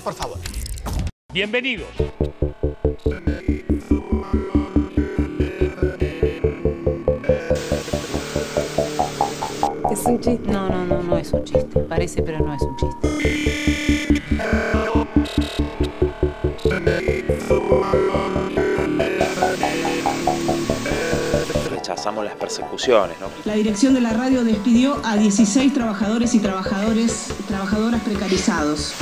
Por favor. Bienvenidos. Es un chiste. No, no, no, no es un chiste. Parece, pero no es un chiste. Rechazamos las persecuciones, ¿no? La dirección de la radio despidió a 16 trabajadores y trabajadores, trabajadoras precarizados.